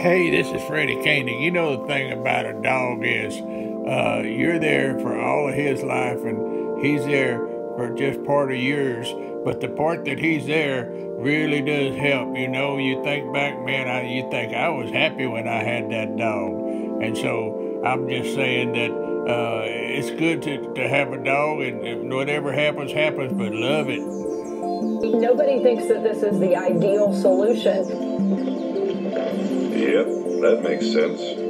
Hey, this is Freddy Koenig. You know the thing about a dog is uh, you're there for all of his life and he's there for just part of yours. But the part that he's there really does help. You know, you think back, man, I, you think I was happy when I had that dog. And so I'm just saying that uh, it's good to, to have a dog and whatever happens, happens, but love it. Nobody thinks that this is the ideal solution. Yep, that makes sense.